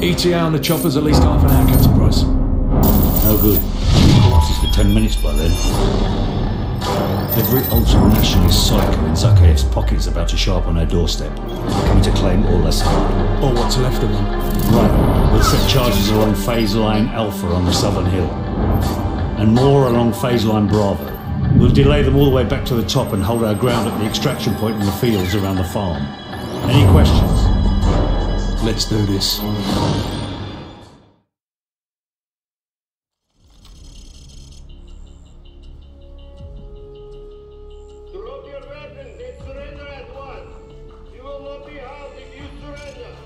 ETA on the chopper's at least half an hour, Captain Price. No good. Crosses for ten minutes by then. Every ultra nationalist psycho in Zakhaev's pocket is about to show up on our doorstep, coming to claim all that's hard. Or what's left of them. Right, we'll set charges along phase line Alpha on the southern hill, and more along phase line Bravo. We'll delay them all the way back to the top and hold our ground at the extraction point in the fields around the farm. Any questions? Let's do this. Drop your weapons surrender at once. You will not be harmed if you surrender.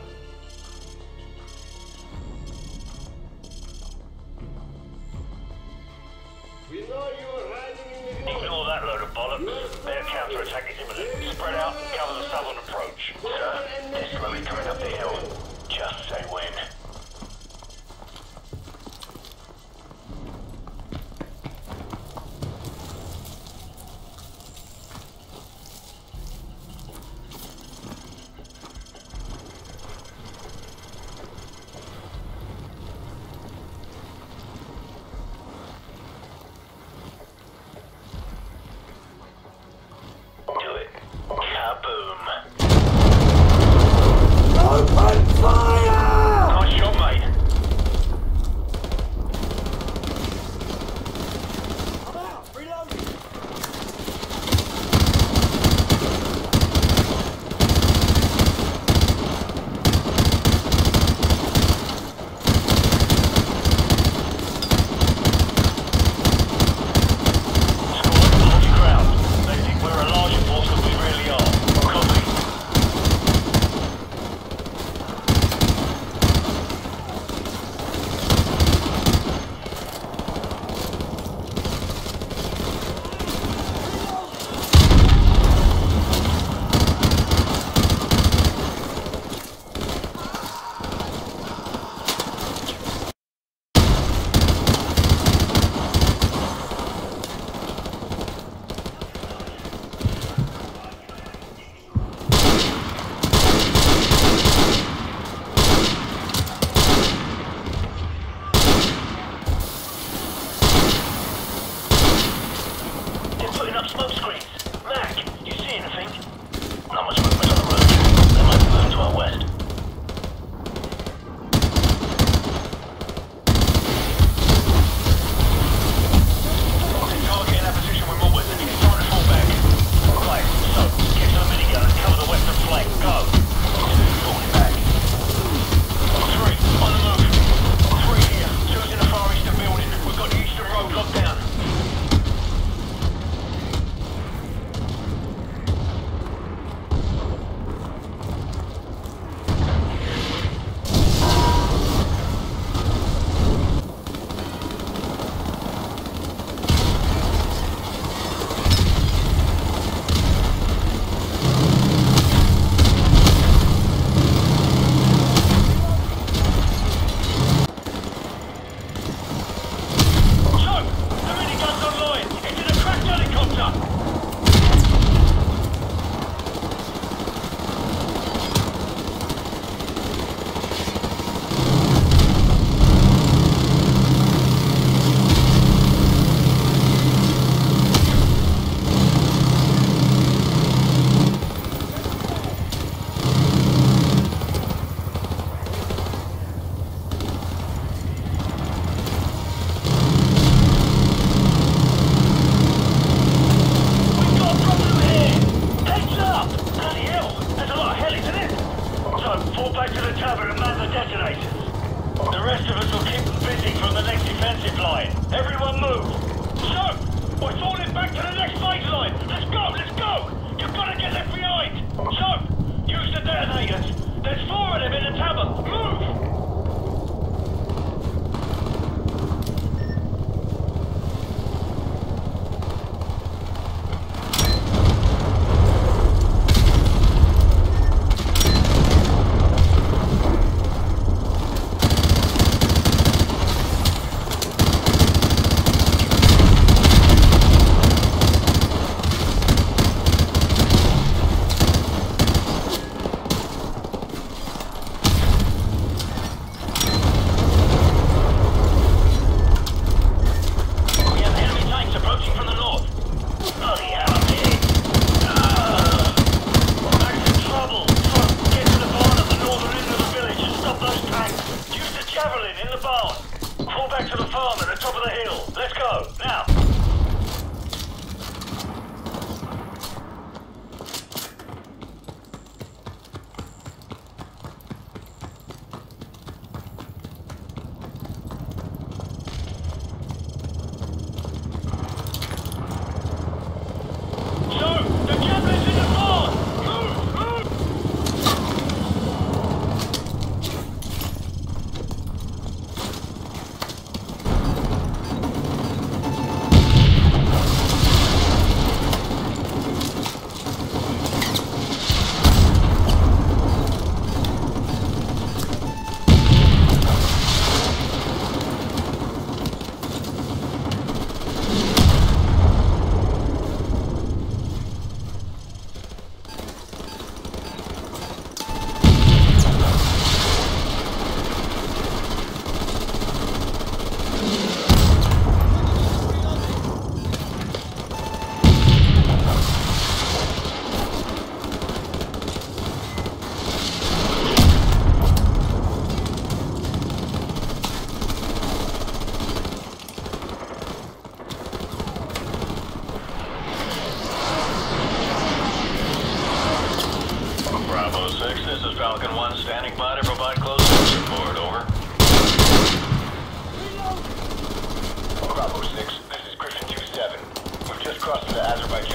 We know you are hiding in the Ignore that load of bollocks. Their counterattack is imminent. Spread out cover the southern approach. Sir, they're slowly coming up the hill.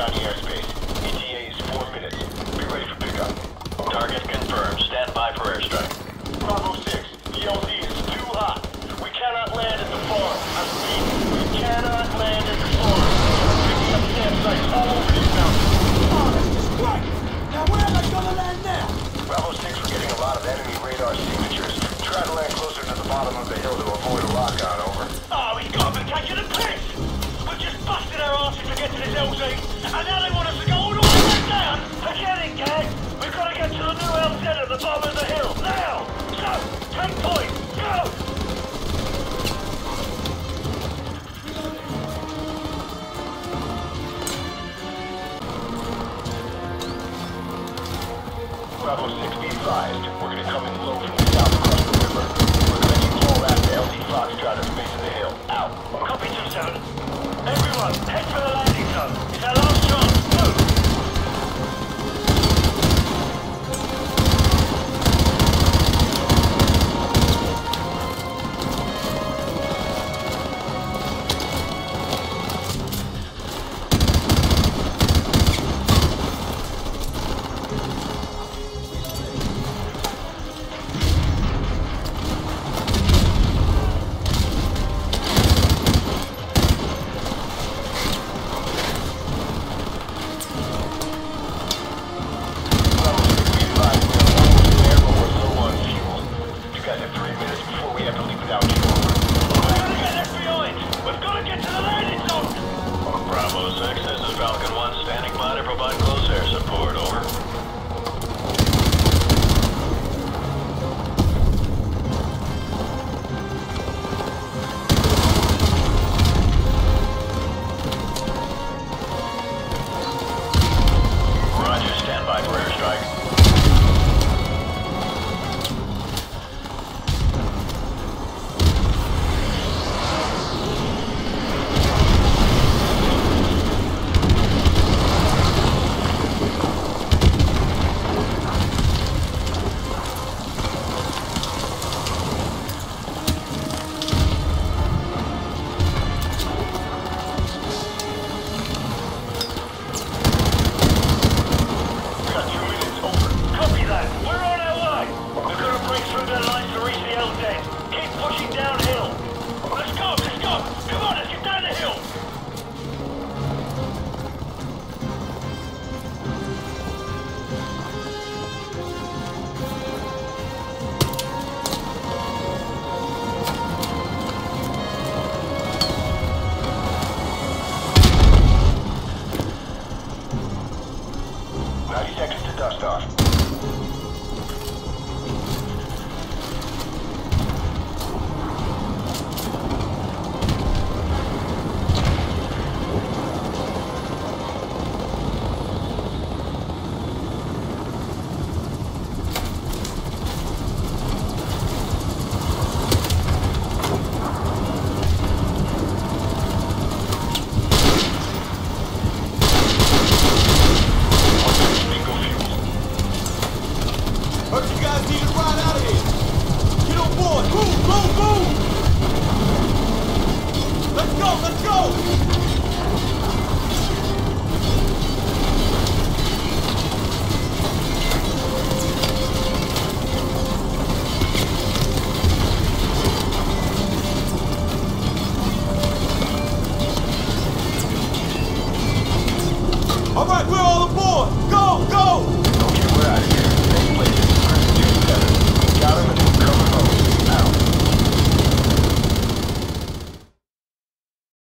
Azerbaijani airspace. ETA is 4 minutes. Be ready for pickup. Target confirmed. Stand by for airstrike. Bravo 6, the LZ is too hot. We cannot land at the farm. I repeat, we cannot land at the farm. Picking up SAM sites all over these mountains. Oh, that's just great! Now where am I gonna land now? Bravo 6, we're getting a lot of enemy radar signatures. Try to land closer to the bottom of the hill to avoid a lock-on, over. Oh, be taking a piss! We've just busted our asses to get to this LZ, and now they want us to go all the way down! Forget it, Gaz! We've got to get to the new LZ at the bottom of the hill, now! Soap, take point, go! Bravo 6, be advised. Standing by